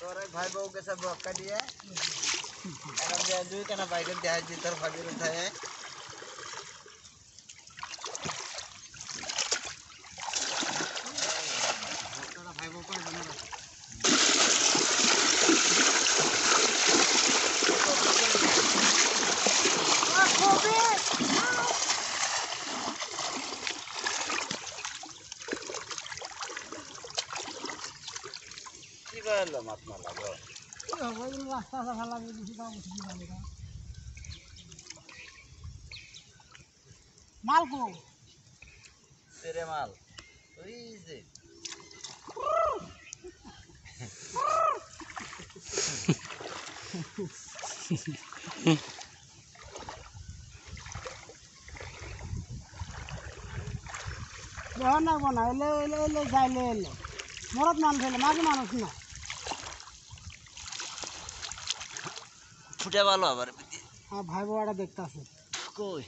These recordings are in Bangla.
তোর এক ভাই বউ গেছে বক্কা দিয়ে এখন দিয়ে দুই কেনা বাইরে দেখাই দি তোর ভাগের উঠায় ভাই বউ না লাগো রাস্তা ভালো লাগে মালকো। তেরে মাল। ওই যে। দেহ না বনা এলে এলে এলে যাইলে এলে। মরত মানুষ এলে মাঝে মানুষ না ফুটে ভালো আবার আর ভাই বাবাটা দেখতে আছে কই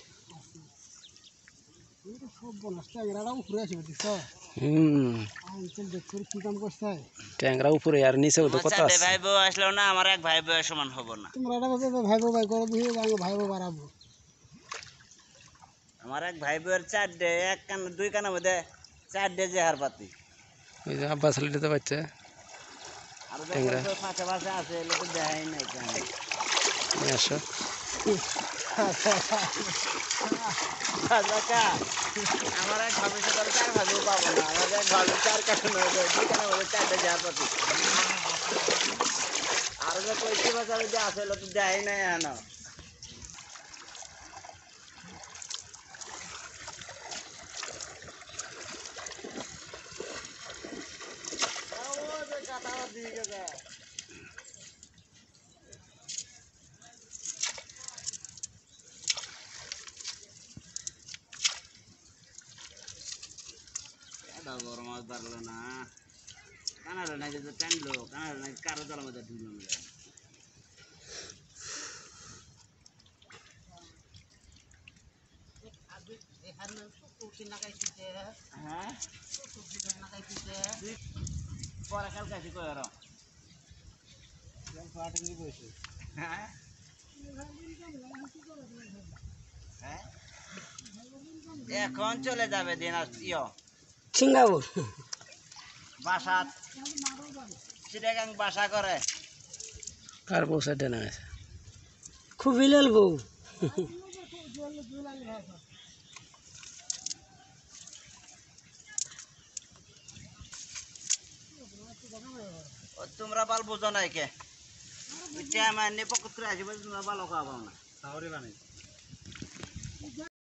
ট্যাংরা উপরে আর নিচেও তো কত আছে। ভাই বউ আসলেও না আমার এক ভাই বউ সমান হব না। তোমরা এটা ভাই করে দিয়ে আমি ভাই বাবা বাড়াবো। আমার এক ভাই বউয়ের চারটে এক কান দুই কানের মধ্যে পাতি। ওই যে আব্বাস লিটাতে পারছে আর ট্যাংরা। পাশে পাশে আছে তো দেখাই নাই আসো আমার এক আমি চার ভাবিও পাবো না আমার এক ভাবি চার মধ্যে চারটে জেহার পাতি আর যে কইছি বাজারে যে আছে তো দেখাই নাই এখনও এটা বড় মাছ ধরলো না। কানাডা নাকি তো টানলো কানাডা নাকি কারও জলের মধ্যে ঢুকলো না পরে কাল কাছে কই আর হ্যাঁ? এখন চলে যাবে দিন ইয়। সিঙ্গাপুর বাসা চিটাগাং বাসা করে। কার পৌঁছা দেনা আছে? খুবই লেল বউ। তোমরা বাল বুঝো নাই কে টাইম আনি করে আসবে তোমরা ভালো খাওয়াবো না।